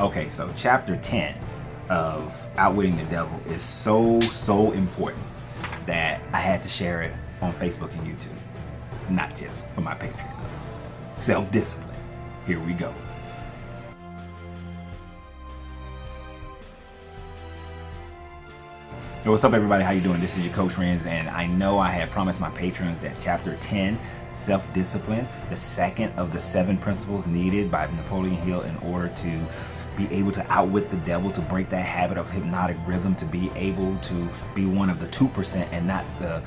Okay, so chapter 10 of Outwitting the Devil is so, so important that I had to share it on Facebook and YouTube. Not just for my Patreon. Self-discipline. Here we go. Hey, what's up everybody? How you doing? This is your Coach Renz and I know I had promised my patrons that chapter 10, self-discipline, the second of the seven principles needed by Napoleon Hill in order to be able to outwit the devil, to break that habit of hypnotic rhythm, to be able to be one of the 2% and not the,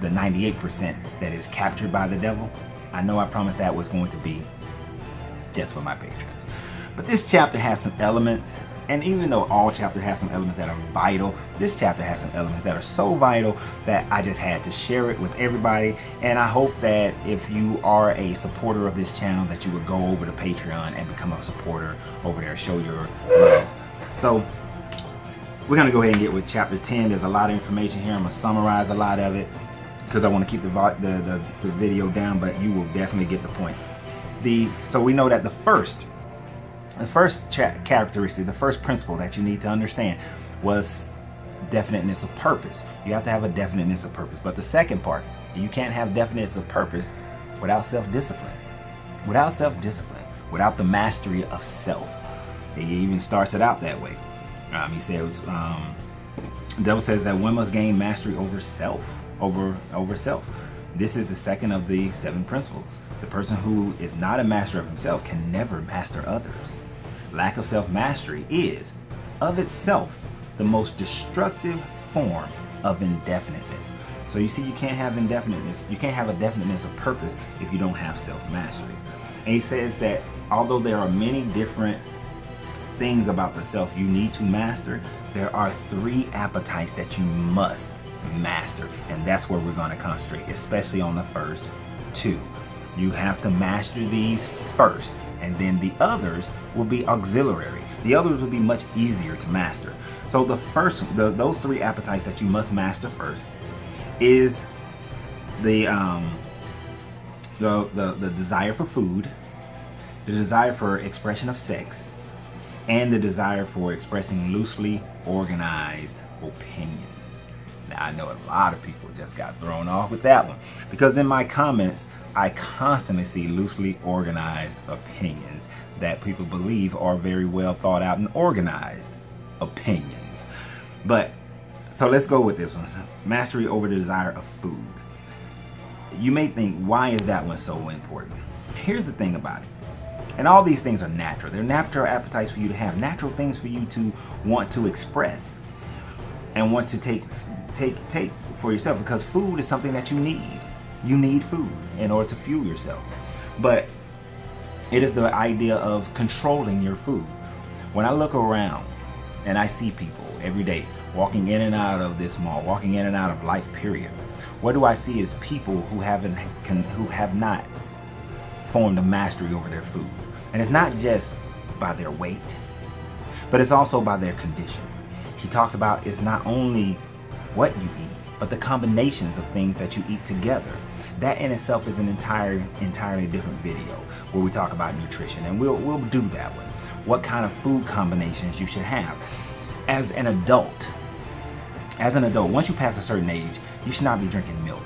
the 98% that is captured by the devil. I know I promised that was going to be just for my patrons. But this chapter has some elements and even though all chapter has some elements that are vital, this chapter has some elements that are so vital that I just had to share it with everybody. And I hope that if you are a supporter of this channel, that you would go over to Patreon and become a supporter over there, show your love. So we're gonna go ahead and get with chapter 10. There's a lot of information here. I'm gonna summarize a lot of it because I want to keep the, the, the, the video down, but you will definitely get the point. The So we know that the first the first characteristic, the first principle that you need to understand was definiteness of purpose. You have to have a definiteness of purpose. But the second part, you can't have definiteness of purpose without self-discipline. Without self-discipline, without the mastery of self. He even starts it out that way. Um, he says, um, the devil says that one must gain mastery over self, over over self. This is the second of the seven principles. The person who is not a master of himself can never master others. Lack of self-mastery is, of itself, the most destructive form of indefiniteness. So you see, you can't have indefiniteness, you can't have a definiteness of purpose if you don't have self-mastery. And he says that although there are many different things about the self you need to master, there are three appetites that you must master. And that's where we're going to concentrate, especially on the first two. You have to master these first and then the others will be auxiliary. The others will be much easier to master. So the first, the, those three appetites that you must master first is the, um, the, the, the desire for food, the desire for expression of sex, and the desire for expressing loosely organized opinions. Now I know a lot of people just got thrown off with that one because in my comments I constantly see loosely organized opinions that people believe are very well thought out and organized opinions. But, so let's go with this one. Mastery over the desire of food. You may think, why is that one so important? Here's the thing about it. And all these things are natural. They're natural appetites for you to have, natural things for you to want to express and want to take take take for yourself because food is something that you need. You need food in order to fuel yourself. But it is the idea of controlling your food. When I look around and I see people every day walking in and out of this mall, walking in and out of life period, what do I see is people who haven't can, who have not formed a mastery over their food. And it's not just by their weight, but it's also by their condition. He talks about it's not only what you eat, but the combinations of things that you eat together. That in itself is an entire, entirely different video where we talk about nutrition, and we'll we'll do that one. What kind of food combinations you should have as an adult. As an adult, once you pass a certain age, you should not be drinking milk.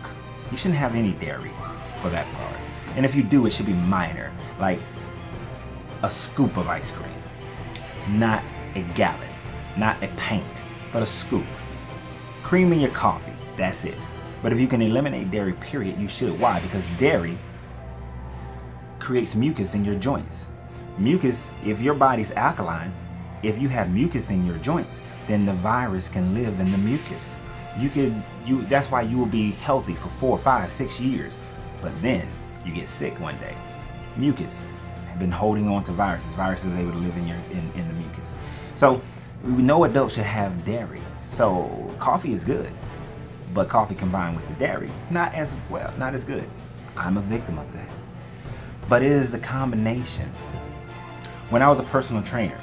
You shouldn't have any dairy for that part. And if you do, it should be minor, like a scoop of ice cream, not a gallon, not a pint, but a scoop. Cream in your coffee, that's it. But if you can eliminate dairy, period, you should. Why? Because dairy creates mucus in your joints. Mucus, if your body's alkaline, if you have mucus in your joints, then the virus can live in the mucus. You could, you. That's why you will be healthy for four, five, six years, but then you get sick one day. Mucus have been holding on to viruses. Viruses able to live in your in, in the mucus. So we know adults should have dairy. So coffee is good but coffee combined with the dairy, not as well, not as good. I'm a victim of that. But it is the combination. When I was a personal trainer,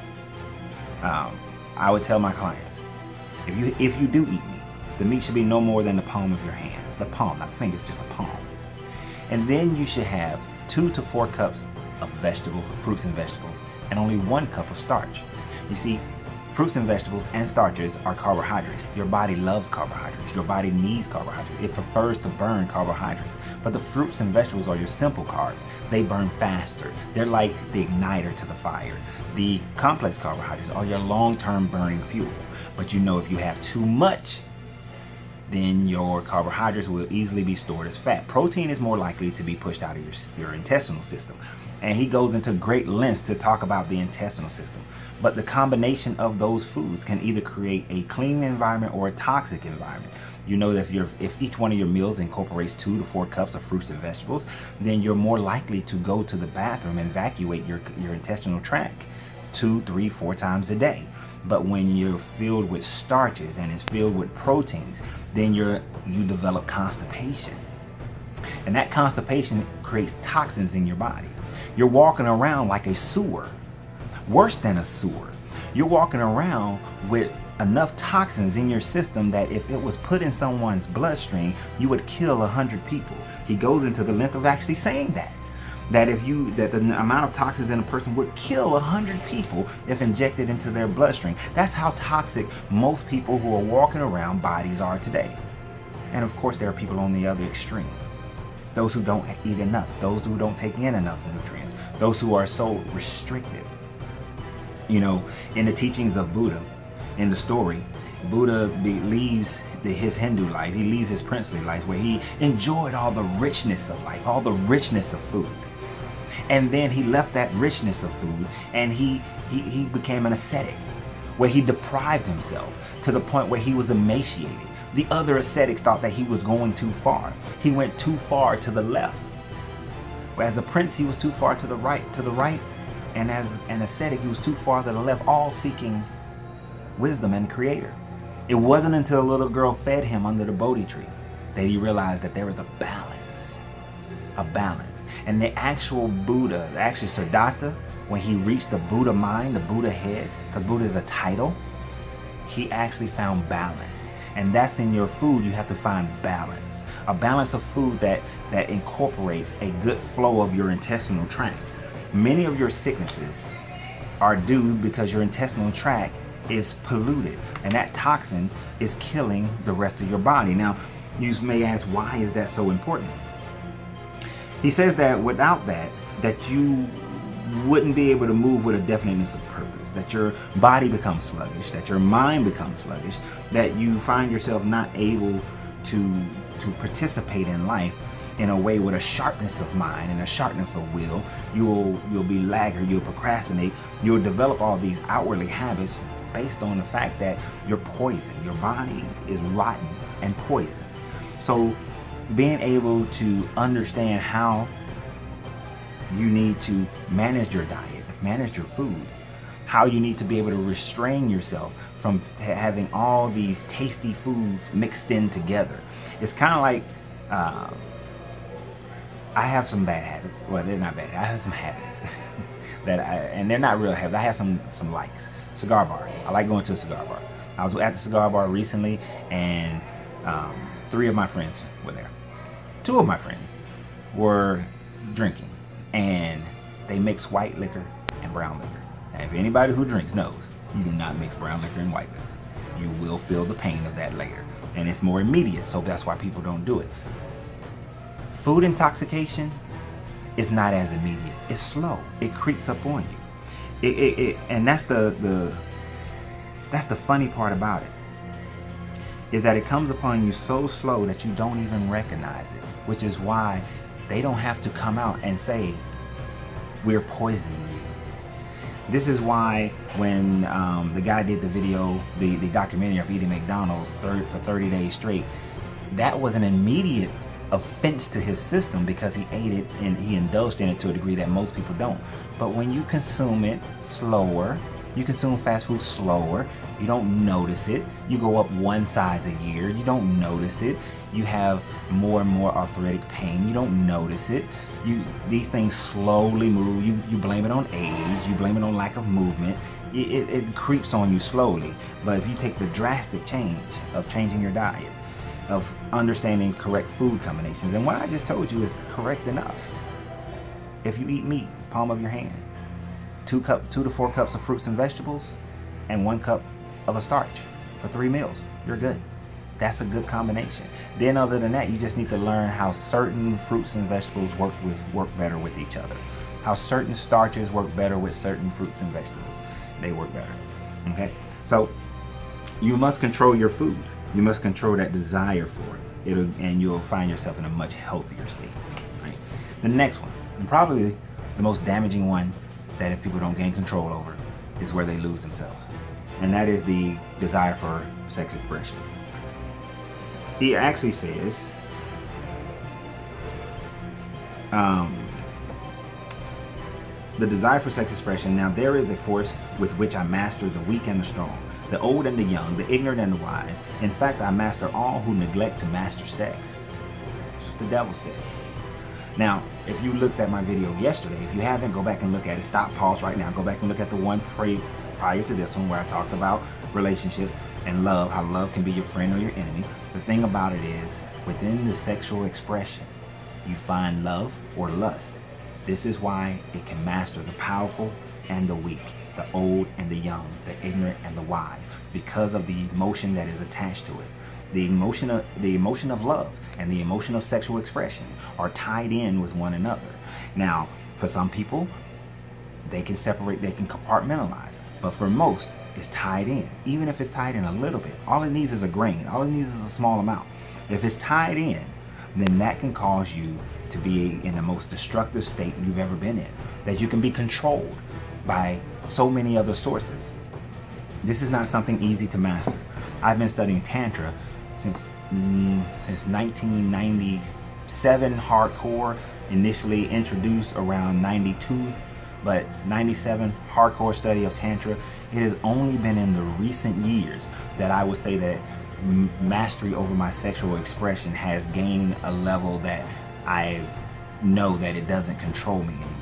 um, I would tell my clients, if you if you do eat meat, the meat should be no more than the palm of your hand. The palm, not the fingers, just the palm. And then you should have two to four cups of vegetables, fruits and vegetables, and only one cup of starch. You see, fruits and vegetables and starches are carbohydrates. Your body loves carbohydrates. Your body needs carbohydrates. It prefers to burn carbohydrates. But the fruits and vegetables are your simple carbs. They burn faster. They're like the igniter to the fire. The complex carbohydrates are your long-term burning fuel. But you know if you have too much then your carbohydrates will easily be stored as fat. Protein is more likely to be pushed out of your, your intestinal system. And he goes into great lengths to talk about the intestinal system. But the combination of those foods can either create a clean environment or a toxic environment. You know that if, you're, if each one of your meals incorporates two to four cups of fruits and vegetables, then you're more likely to go to the bathroom and evacuate your, your intestinal tract two, three, four times a day. But when you're filled with starches and it's filled with proteins, then you're you develop constipation. And that constipation creates toxins in your body. You're walking around like a sewer, worse than a sewer. You're walking around with enough toxins in your system that if it was put in someone's bloodstream, you would kill a hundred people. He goes into the length of actually saying that that if you that the amount of toxins in a person would kill a hundred people if injected into their bloodstream. That's how toxic most people who are walking around bodies are today. And of course, there are people on the other extreme. Those who don't eat enough, those who don't take in enough nutrients, those who are so restricted. You know, in the teachings of Buddha, in the story, Buddha leaves his Hindu life, he leaves his princely life where he enjoyed all the richness of life, all the richness of food. And then he left that richness of food and he, he, he became an ascetic where he deprived himself to the point where he was emaciated. The other ascetics thought that he was going too far. He went too far to the left. As a prince, he was too far to the right, to the right. And as an ascetic, he was too far to the left, all seeking wisdom and creator. It wasn't until a little girl fed him under the Bodhi tree that he realized that there was a balance. A balance. And the actual Buddha, actually Siddhartha, when he reached the Buddha mind, the Buddha head, because Buddha is a title, he actually found balance. And that's in your food, you have to find balance. A balance of food that, that incorporates a good flow of your intestinal tract. Many of your sicknesses are due because your intestinal tract is polluted and that toxin is killing the rest of your body. Now, you may ask, why is that so important? He says that without that, that you wouldn't be able to move with a definiteness of purpose, that your body becomes sluggish, that your mind becomes sluggish, that you find yourself not able to, to participate in life in a way with a sharpness of mind and a sharpness of will. You'll, you'll be laggard, you'll procrastinate, you'll develop all these outwardly habits based on the fact that you're poison. Your body is rotten and poison. So being able to understand how you need to manage your diet, manage your food, how you need to be able to restrain yourself from having all these tasty foods mixed in together. It's kind of like uh, I have some bad habits. Well, they're not bad. I have some habits that I, and they're not real habits. I have some some likes. Cigar bar. I like going to a cigar bar. I was at the cigar bar recently, and um, three of my friends were there two of my friends were drinking and they mix white liquor and brown liquor. And if anybody who drinks knows, you do not mix brown liquor and white liquor. You will feel the pain of that later. And it's more immediate, so that's why people don't do it. Food intoxication is not as immediate. It's slow. It creeps up on you. It, it, it, and that's the, the that's the funny part about it is that it comes upon you so slow that you don't even recognize it, which is why they don't have to come out and say, we're poisoning you. This is why when um, the guy did the video, the, the documentary of eating McDonald's third, for 30 days straight, that was an immediate offense to his system because he ate it and he indulged in it to a degree that most people don't. But when you consume it slower, you consume fast food slower. You don't notice it. You go up one size a year. You don't notice it. You have more and more arthritic pain. You don't notice it. You these things slowly move. You you blame it on age. You blame it on lack of movement. It, it, it creeps on you slowly. But if you take the drastic change of changing your diet, of understanding correct food combinations, and what I just told you is correct enough. If you eat meat, palm of your hand, two cup, two to four cups of fruits and vegetables, and one cup of a starch for three meals. You're good. That's a good combination. Then other than that, you just need to learn how certain fruits and vegetables work with work better with each other. How certain starches work better with certain fruits and vegetables. They work better. Okay? So you must control your food. You must control that desire for it. It'll, and you'll find yourself in a much healthier state. Right? The next one, and probably the most damaging one that if people don't gain control over, is where they lose themselves. And that is the desire for sex expression. He actually says, um, the desire for sex expression. Now there is a force with which I master the weak and the strong, the old and the young, the ignorant and the wise. In fact, I master all who neglect to master sex. That's what the devil says. Now, if you looked at my video yesterday, if you haven't, go back and look at it. Stop, pause right now. Go back and look at the one pre prior to this one where I talked about relationships and love, how love can be your friend or your enemy. The thing about it is, within the sexual expression, you find love or lust. This is why it can master the powerful and the weak, the old and the young, the ignorant and the wise, because of the emotion that is attached to it. The emotion of the emotion of love and the emotion of sexual expression are tied in with one another. Now, for some people, they can separate, they can compartmentalize. But for most, it's tied in. Even if it's tied in a little bit, all it needs is a grain. All it needs is a small amount. If it's tied in, then that can cause you to be in the most destructive state you've ever been in. That you can be controlled by so many other sources. This is not something easy to master. I've been studying Tantra since mm, since 1997 hardcore, initially introduced around 92, but 97 hardcore study of Tantra. It has only been in the recent years that I would say that mastery over my sexual expression has gained a level that I know that it doesn't control me anymore.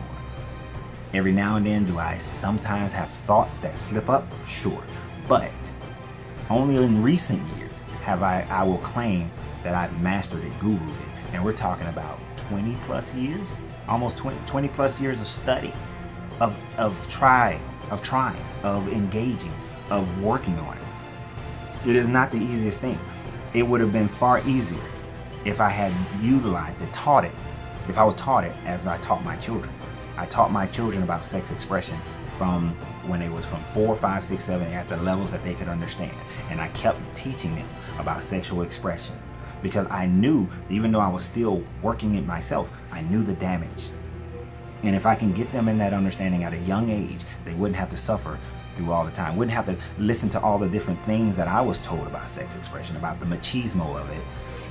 Every now and then, do I sometimes have thoughts that slip up? Sure. But only in recent years have I, I will claim that I've mastered it, gurued it. And we're talking about 20 plus years, almost 20, 20 plus years of study, of, of try, of trying, of engaging, of working on it. It is not the easiest thing. It would have been far easier if I had utilized it, taught it, if I was taught it as I taught my children. I taught my children about sex expression from when it was from four, five, six, seven, at the levels that they could understand. And I kept teaching them about sexual expression because I knew, even though I was still working it myself, I knew the damage. And if I can get them in that understanding at a young age, they wouldn't have to suffer through all the time. Wouldn't have to listen to all the different things that I was told about sex expression, about the machismo of it,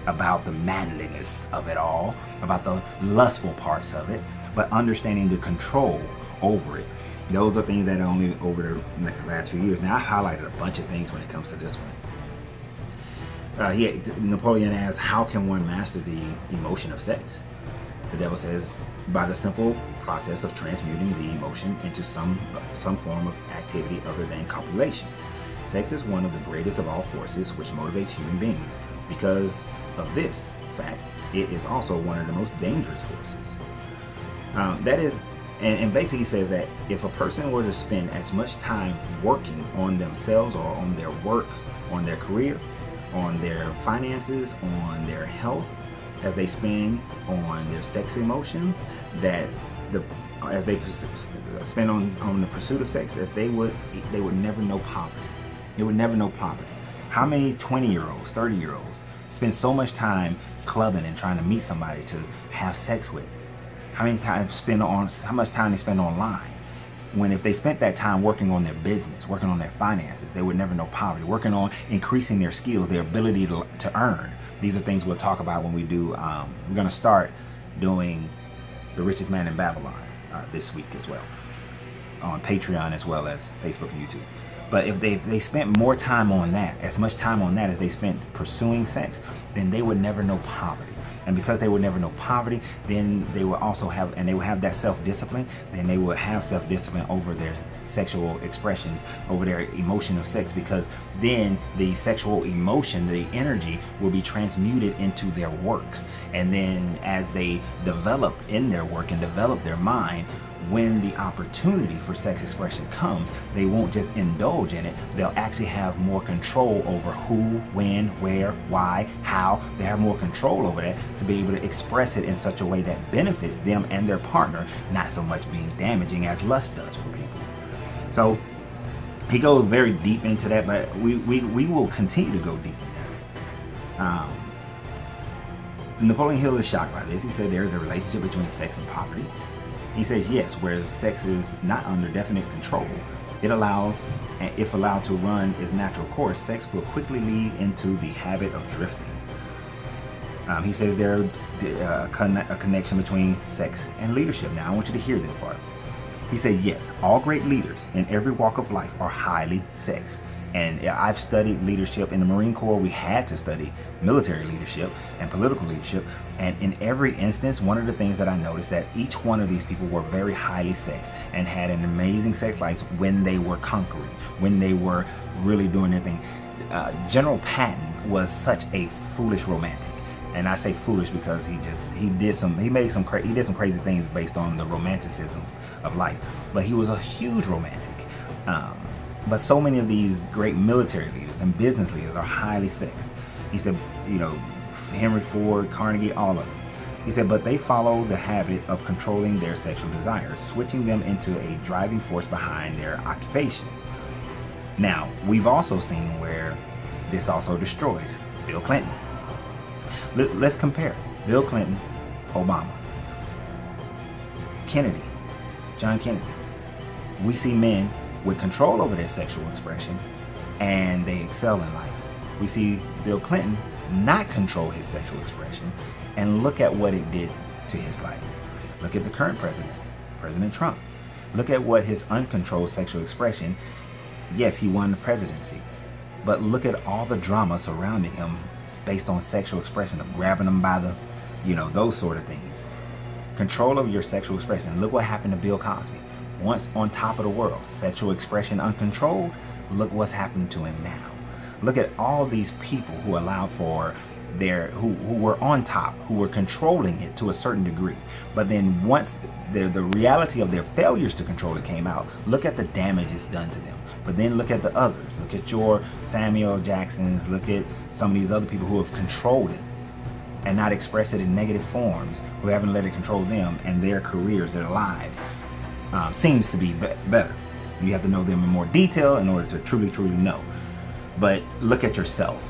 about the manliness of it all, about the lustful parts of it, but understanding the control over it. Those are things that only over the last few years. Now I highlighted a bunch of things when it comes to this one. Uh, he, Napoleon asks, how can one master the emotion of sex? The devil says, by the simple process of transmuting the emotion into some, some form of activity other than copulation. Sex is one of the greatest of all forces which motivates human beings. Because of this fact, it is also one of the most dangerous forces. Um, that is, and, and basically says that if a person were to spend as much time working on themselves or on their work, on their career, on their finances, on their health, as they spend on their sex emotion, that the as they spend on, on the pursuit of sex, that they would they would never know poverty. They would never know poverty. How many 20 year olds, 30 year olds spend so much time clubbing and trying to meet somebody to have sex with. How many times spend on how much time they spend online? When if they spent that time working on their business, working on their finances, they would never know poverty. Working on increasing their skills, their ability to, to earn. These are things we'll talk about when we do. Um, we're going to start doing the richest man in Babylon uh, this week as well on Patreon as well as Facebook and YouTube. But if they, if they spent more time on that, as much time on that as they spent pursuing sex, then they would never know poverty. And because they would never know poverty, then they will also have, and they will have that self-discipline, then they will have self-discipline over their sexual expressions, over their emotion of sex, because then the sexual emotion, the energy will be transmuted into their work. And then as they develop in their work and develop their mind, when the opportunity for sex expression comes, they won't just indulge in it. They'll actually have more control over who, when, where, why, how. They have more control over that to be able to express it in such a way that benefits them and their partner, not so much being damaging as lust does for people. So he goes very deep into that, but we, we, we will continue to go deep in that. Um, Napoleon Hill is shocked by this. He said there is a relationship between sex and poverty. He says yes, where sex is not under definite control, it allows, and if allowed to run its natural course, sex will quickly lead into the habit of drifting. Um, he says there uh, a connection between sex and leadership. Now, I want you to hear this part. He said, yes, all great leaders in every walk of life are highly sex and I've studied leadership in the Marine Corps. We had to study military leadership and political leadership. And in every instance, one of the things that I noticed that each one of these people were very highly sexed and had an amazing sex life when they were conquering, when they were really doing their thing. Uh, General Patton was such a foolish romantic. And I say foolish because he just he did some he made some cra- he did some crazy things based on the romanticisms of life. But he was a huge romantic. Um, but so many of these great military leaders and business leaders are highly sexed. He said, you know, Henry Ford, Carnegie, all of them. He said, but they follow the habit of controlling their sexual desires, switching them into a driving force behind their occupation. Now, we've also seen where this also destroys Bill Clinton. Let's compare Bill Clinton, Obama, Kennedy, John Kennedy. We see men with control over their sexual expression and they excel in life. We see Bill Clinton not control his sexual expression and look at what it did to his life. Look at the current president, President Trump. Look at what his uncontrolled sexual expression, yes, he won the presidency, but look at all the drama surrounding him based on sexual expression of grabbing them by the, you know, those sort of things. Control of your sexual expression. Look what happened to Bill Cosby once on top of the world, sexual expression uncontrolled, look what's happened to him now. Look at all these people who allowed for their who, who were on top, who were controlling it to a certain degree. But then once the, the reality of their failures to control it came out, look at the damage it's done to them. But then look at the others. Look at your Samuel Jacksons. Look at some of these other people who have controlled it and not expressed it in negative forms, who haven't let it control them and their careers, their lives um, seems to be, be better. You have to know them in more detail in order to truly, truly know. But look at yourself.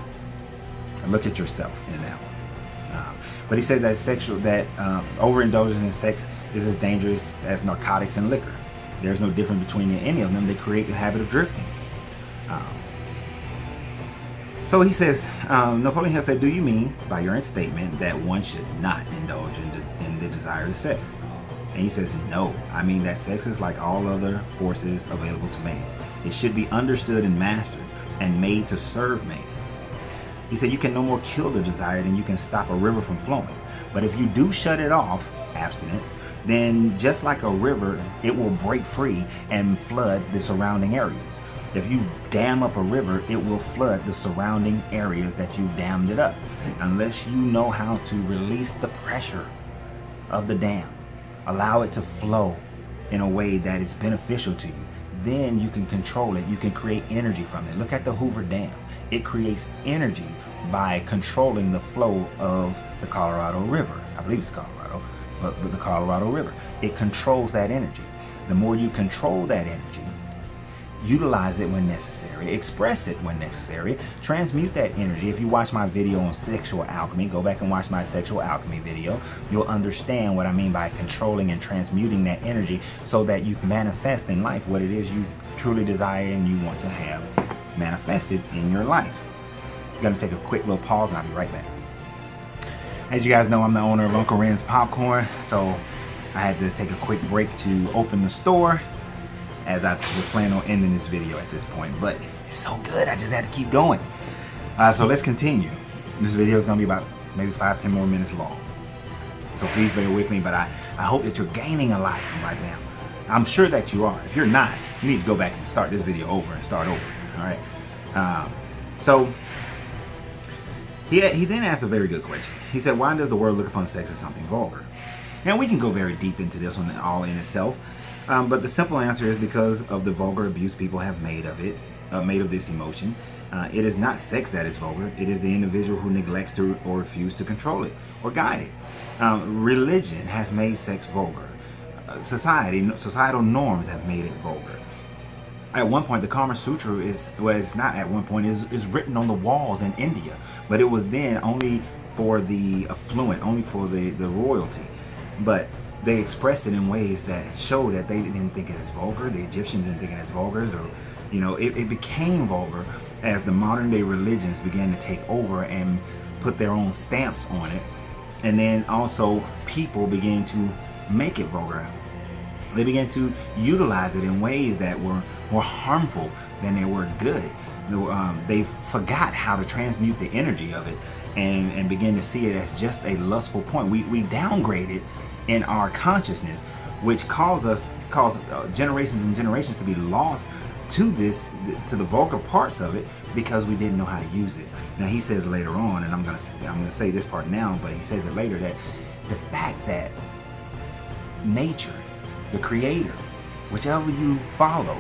Look at yourself in that one. Um, but he said that sexual, that um, overindulgence in sex is as dangerous as narcotics and liquor. There's no difference between any of them. They create the habit of drifting. Um, so he says, um, Napoleon Hill said, do you mean by your statement that one should not indulge in the, in the desire of sex? And he says, no. I mean that sex is like all other forces available to man. It should be understood and mastered and made to serve man. He said, you can no more kill the desire than you can stop a river from flowing. But if you do shut it off, abstinence, then just like a river, it will break free and flood the surrounding areas. If you dam up a river, it will flood the surrounding areas that you've dammed it up. Unless you know how to release the pressure of the dam allow it to flow in a way that is beneficial to you. Then you can control it. You can create energy from it. Look at the hoover dam. It creates energy by controlling the flow of the colorado river. I believe it's colorado but, but the colorado river. It controls that energy. The more you control that energy utilize it when necessary, express it when necessary, transmute that energy. If you watch my video on sexual alchemy, go back and watch my sexual alchemy video. You'll understand what I mean by controlling and transmuting that energy so that you can manifest in life what it is you truly desire and you want to have manifested in your life. I'm gonna take a quick little pause and I'll be right back. As you guys know, I'm the owner of Uncle Ren's Popcorn, so I had to take a quick break to open the store as I was planning on ending this video at this point. But it's so good, I just had to keep going. Uh, so let's continue. This video is gonna be about maybe five, ten more minutes long. So please bear with me, but I, I hope that you're gaining a lot from right now. I'm sure that you are. If you're not, you need to go back and start this video over and start over, all right? Um, so he, he then asked a very good question. He said, why does the world look upon sex as something vulgar? Now we can go very deep into this one all in itself. Um, but the simple answer is because of the vulgar abuse people have made of it, uh, made of this emotion. Uh, it is not sex that is vulgar. It is the individual who neglects to or refuses to control it or guide it. Um, religion has made sex vulgar. Uh, society, societal norms have made it vulgar. At one point, the Kama Sutra is was not at one point is is written on the walls in India, but it was then only for the affluent, only for the the royalty. But they expressed it in ways that show that they didn't think it as vulgar. The Egyptians didn't think it as vulgar, or you know, it, it became vulgar as the modern day religions began to take over and put their own stamps on it. And then also people began to make it vulgar. They began to utilize it in ways that were more harmful than they were good. Um, they forgot how to transmute the energy of it and, and begin to see it as just a lustful point. We, we downgrade it in our consciousness, which caused us, caused uh, generations and generations to be lost to this, to the vulgar parts of it because we didn't know how to use it. Now he says later on, and I'm gonna I'm gonna say this part now, but he says it later that the fact that nature, the creator, whichever you follow,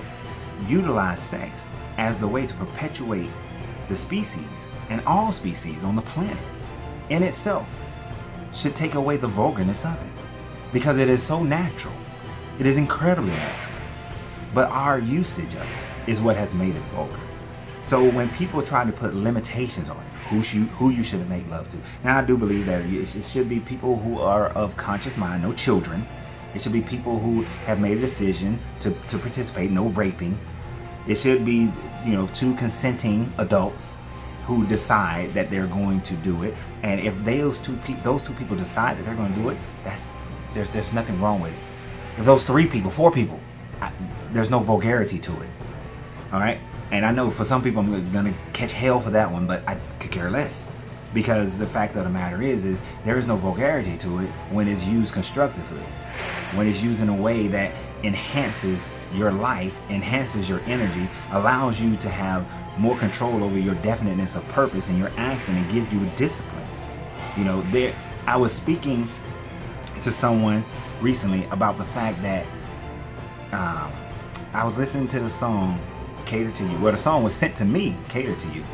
utilize sex as the way to perpetuate the species and all species on the planet in itself should take away the vulgarness of it because it is so natural. It is incredibly natural. But our usage of it is what has made it vulgar. So when people try to put limitations on it, who you who you should make love to. Now I do believe that it should be people who are of conscious mind, no children. It should be people who have made a decision to, to participate, no raping. It should be, you know, two consenting adults who decide that they're going to do it. And if those two pe- those two people decide that they're going to do it, that's there's there's nothing wrong with it. If those three people, four people, I, there's no vulgarity to it. All right. And I know for some people I'm gonna catch hell for that one, but I could care less. Because the fact of the matter is, is there is no vulgarity to it when it's used constructively. When it's used in a way that enhances your life, enhances your energy, allows you to have more control over your definiteness of purpose and your action and gives you discipline. You know, there I was speaking to someone recently about the fact that um, I was listening to the song cater to you. Well, the song was sent to me, cater to you.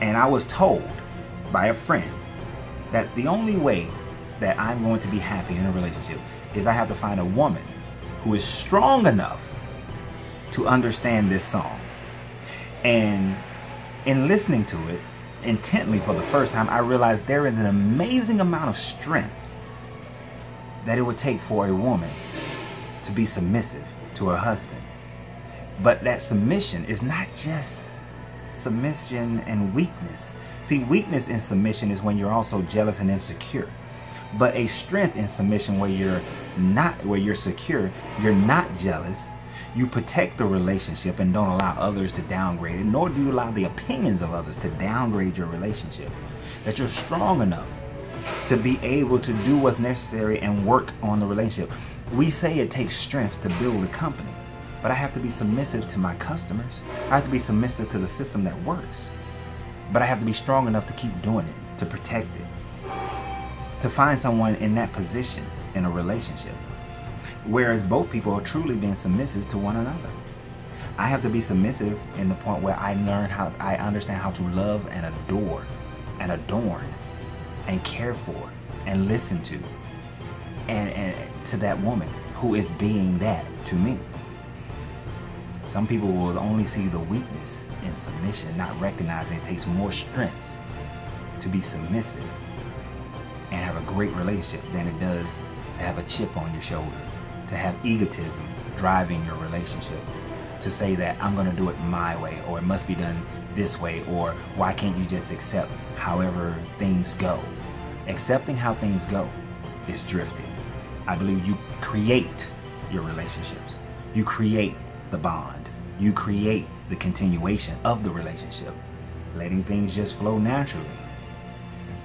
And I was told by a friend that the only way that I'm going to be happy in a relationship is I have to find a woman who is strong enough to understand this song. And in listening to it intently for the first time, I realized there is an amazing amount of strength that it would take for a woman to be submissive to her husband. But that submission is not just submission and weakness. See, weakness in submission is when you're also jealous and insecure. But a strength in submission where you're not where you're secure, you're not jealous, you protect the relationship and don't allow others to downgrade it, nor do you allow the opinions of others to downgrade your relationship. That you're strong enough to be able to do what's necessary and work on the relationship. We say it takes strength to build a company. But I have to be submissive to my customers. I have to be submissive to the system that works. But I have to be strong enough to keep doing it, to protect it, to find someone in that position in a relationship. Whereas both people are truly being submissive to one another. I have to be submissive in the point where I learn how, I understand how to love and adore and adorn and care for and listen to and, and to that woman who is being that to me. Some people will only see the weakness in submission, not recognizing it takes more strength to be submissive and have a great relationship than it does to have a chip on your shoulder, to have egotism driving your relationship, to say that I'm going to do it my way or it must be done this way or why can't you just accept however things go. Accepting how things go is drifting. I believe you create your relationships. You create the bond you create the continuation of the relationship. Letting things just flow naturally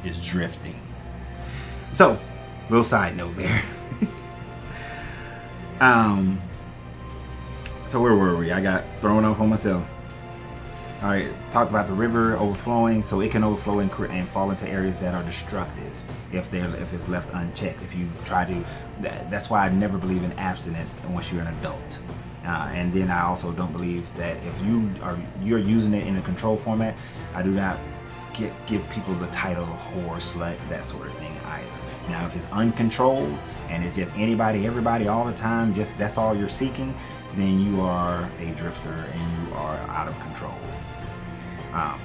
is drifting. So, little side note there. um, so where were we? I got thrown off on myself. All right, talked about the river overflowing, so it can overflow and, and fall into areas that are destructive if they're if it's left unchecked. If you try to, that, that's why I never believe in abstinence once you're an adult. Uh, and then I also don't believe that if you are you're using it in a control format, I do not get, give people the title whore, slut, that sort of thing either. Now, if it's uncontrolled and it's just anybody, everybody, all the time, just that's all you're seeking, then you are a drifter and you are out of control. Um,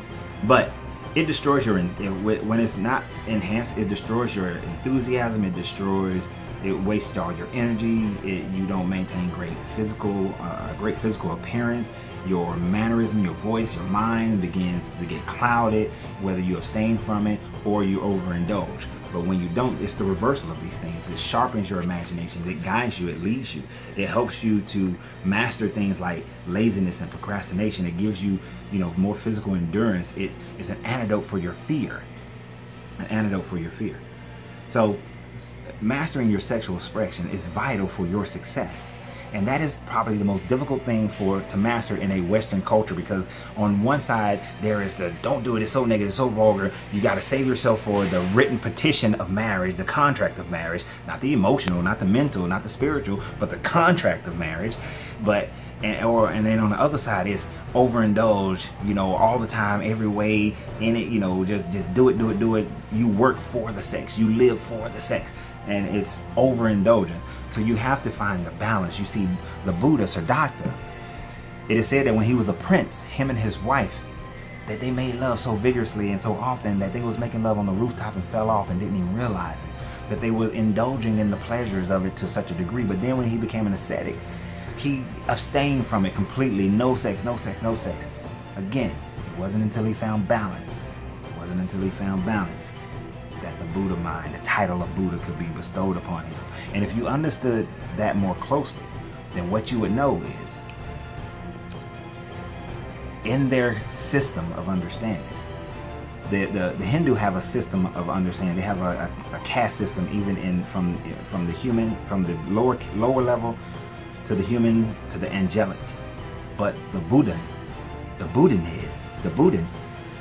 but it destroys your when it's not enhanced. It destroys your enthusiasm. It destroys. It wastes all your energy. It, you don't maintain great physical, uh, great physical appearance your mannerism, your voice, your mind begins to get clouded, whether you abstain from it or you overindulge. But when you don't, it's the reversal of these things. It sharpens your imagination, it guides you, it leads you. It helps you to master things like laziness and procrastination. It gives you, you know, more physical endurance. It is an antidote for your fear. An antidote for your fear. So mastering your sexual expression is vital for your success and that is probably the most difficult thing for to master in a western culture because on one side there is the don't do it it's so negative it's so vulgar you got to save yourself for the written petition of marriage the contract of marriage. Not the emotional not the mental not the spiritual but the contract of marriage. But and or and then on the other side is overindulge you know all the time every way in it you know just just do it do it do it. You work for the sex you live for the sex. And it's overindulgence so you have to find the balance. You see, the Buddha, Siddhartha, it is said that when he was a prince, him and his wife, that they made love so vigorously and so often that they was making love on the rooftop and fell off and didn't even realize it. That they were indulging in the pleasures of it to such a degree. But then when he became an ascetic, he abstained from it completely. No sex, no sex, no sex. Again, it wasn't until he found balance. It wasn't until he found balance the Buddha mind, the title of Buddha could be bestowed upon him. And if you understood that more closely, then what you would know is in their system of understanding, the, the, the Hindu have a system of understanding. They have a, a, a, caste system even in from from the human, from the lower lower level to the human to the angelic. But the Buddha, the Buddhahood, the Buddha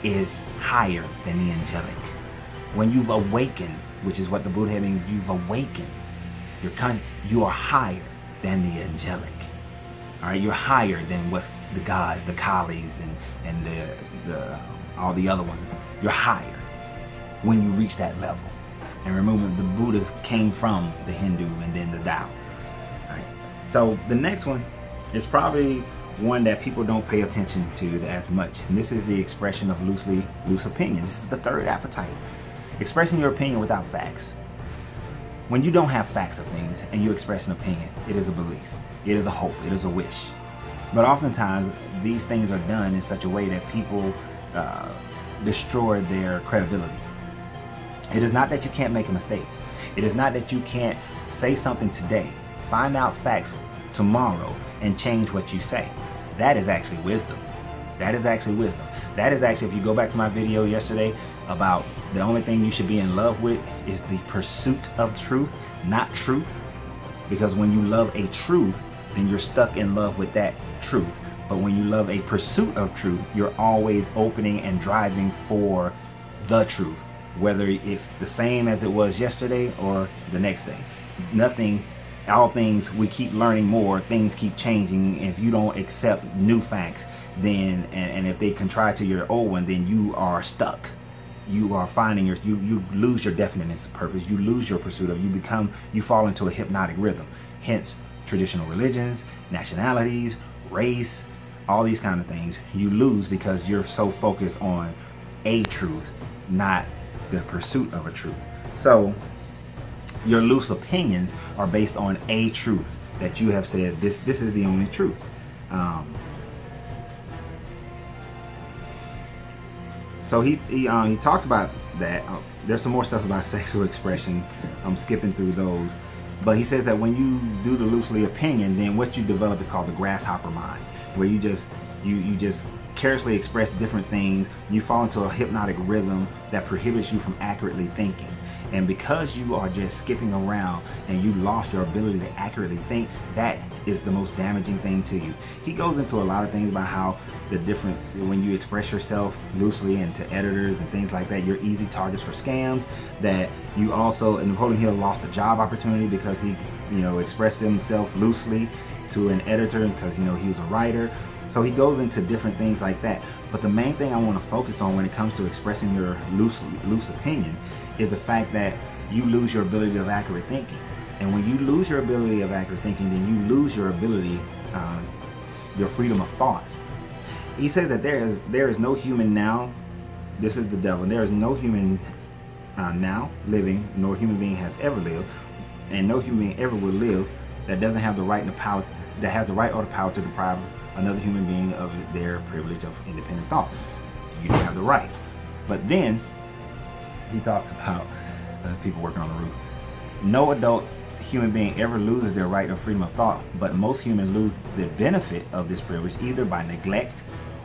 is higher than the angelic. When you've awakened, which is what the Buddha means, you've awakened. You're con- you are higher than the angelic. All right, you're higher than what's the gods, the Kalis, and and the the all the other ones. You're higher when you reach that level. And remember, the Buddhas came from the Hindu and then the Tao. All right. So the next one is probably one that people don't pay attention to as much. And this is the expression of loosely loose opinions. This is the third appetite. Expressing your opinion without facts. When you don't have facts of things and you express an opinion, it is a belief, it is a hope, it is a wish. But oftentimes, these things are done in such a way that people uh, destroy their credibility. It is not that you can't make a mistake. It is not that you can't say something today, find out facts tomorrow, and change what you say. That is actually wisdom. That is actually wisdom. That is actually, if you go back to my video yesterday about the only thing you should be in love with is the pursuit of truth, not truth. Because when you love a truth, then you're stuck in love with that truth. But when you love a pursuit of truth, you're always opening and driving for the truth, whether it's the same as it was yesterday or the next day. Nothing, all things, we keep learning more, things keep changing. If you don't accept new facts, then, and, and if they contrive to your old one, then you are stuck you are finding your you you lose your definiteness of purpose. You lose your pursuit of you become you fall into a hypnotic rhythm. Hence traditional religions nationalities race all these kind of things you lose because you're so focused on a truth not the pursuit of a truth. So your loose opinions are based on a truth that you have said this this is the only truth. Um, so he he, uh, he talks about that. Uh, there's some more stuff about sexual expression. I'm skipping through those. But he says that when you do the loosely opinion, then what you develop is called the grasshopper mind, where you just you you just carelessly express different things, you fall into a hypnotic rhythm that prohibits you from accurately thinking. And because you are just skipping around and you lost your ability to accurately think, that is the most damaging thing to you. He goes into a lot of things about how the different, when you express yourself loosely and to editors and things like that, you're easy targets for scams. That you also, and Napoleon Hill lost a job opportunity because he, you know, expressed himself loosely to an editor because, you know, he was a writer. So he goes into different things like that. But the main thing I want to focus on when it comes to expressing your loose, loose opinion is the fact that you lose your ability of accurate thinking. And when you lose your ability of accurate thinking, then you lose your ability, um, your freedom of thoughts. He says that there is there is no human now. This is the devil. There is no human uh, now living, nor human being has ever lived, and no human being ever will live that doesn't have the right and the power, that has the right or the power to deprive another human being of their privilege of independent thought. You don't have the right. But then he talks about uh, people working on the roof. No adult human being ever loses their right of freedom of thought, but most humans lose the benefit of this privilege either by neglect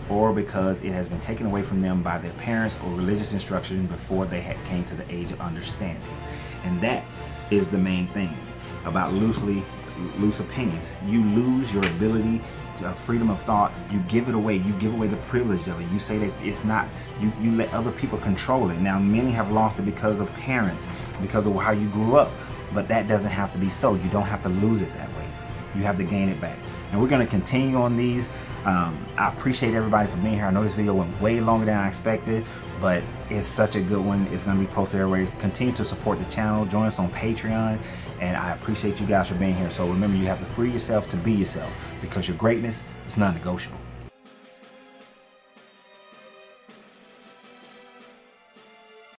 or because it has been taken away from them by their parents or religious instruction before they had came to the age of understanding. And that is the main thing about loosely loose opinions. You lose your ability uh, freedom of thought, you give it away. You give away the privilege of it. You say that it's not, you, you let other people control it. Now, many have lost it because of parents, because of how you grew up. But that doesn't have to be so. You don't have to lose it that way. You have to gain it back. And we're going to continue on these. Um, I appreciate everybody for being here. I know this video went way longer than I expected, but it's such a good one. It's going to be posted everywhere. Continue to support the channel. Join us on Patreon. And I appreciate you guys for being here. So remember, you have to free yourself to be yourself because your greatness is non negotiable.